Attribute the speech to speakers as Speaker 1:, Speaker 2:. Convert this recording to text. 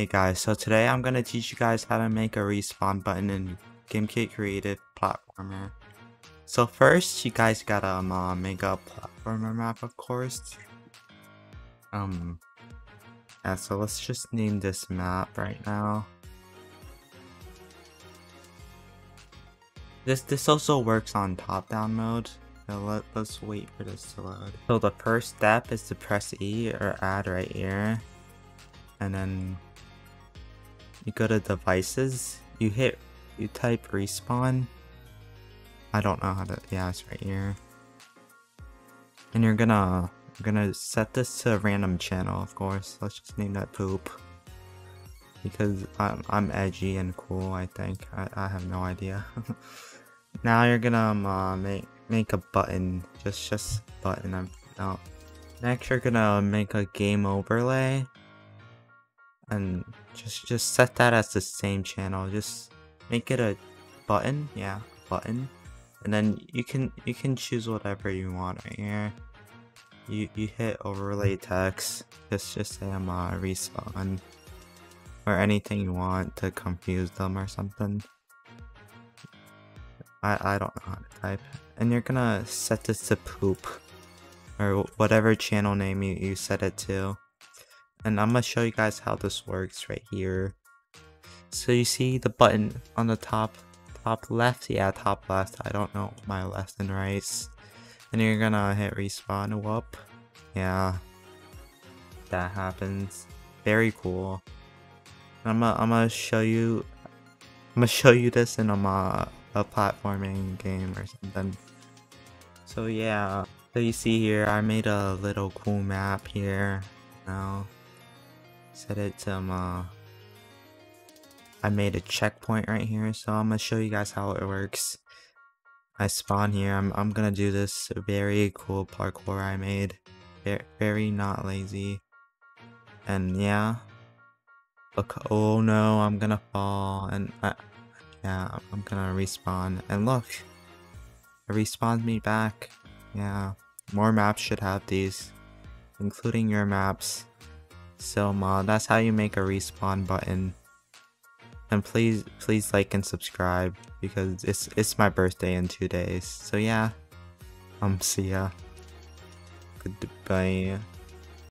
Speaker 1: Hey guys, so today I'm gonna teach you guys how to make a respawn button in Gimkit Creative Platformer. So first, you guys gotta um, uh, make a platformer map, of course. Um, yeah, so let's just name this map right now. This this also works on top-down mode. So let, let's wait for this to load. So the first step is to press E or add right here. And then you go to devices, you hit, you type respawn. I don't know how to, yeah, it's right here. And you're gonna, you're gonna set this to a random channel, of course. Let's just name that poop. Because I'm, I'm edgy and cool, I think. I, I have no idea. now you're gonna um, uh, make make a button. Just just button. I'm no. Next, you're gonna make a game overlay, and just just set that as the same channel. Just make it a button. Yeah, button, and then you can you can choose whatever you want right here. You you hit overlay text. Just just say I'm a respawn or anything you want to confuse them or something. I, I don't know how to type. And you're gonna set this to poop. Or whatever channel name you, you set it to. And I'm gonna show you guys how this works right here. So you see the button on the top top left? Yeah, top left. I don't know my left and right. And you're gonna hit respawn. Whoop. Yeah. That happens. Very cool. I'm gonna, I'm gonna show you I'm gonna show you this in a, a platforming game or something. So yeah, so you see here, I made a little cool map here. Now, set it to um, uh, I made a checkpoint right here, so I'm gonna show you guys how it works. I spawn here. I'm I'm gonna do this very cool parkour I made. Very, very not lazy. And yeah. Look, oh no, I'm gonna fall, and I, yeah, I'm gonna respawn. And look, it respawns me back. Yeah, more maps should have these, including your maps. So uh, that's how you make a respawn button. And please, please like and subscribe because it's it's my birthday in two days. So yeah, um, see ya. Goodbye.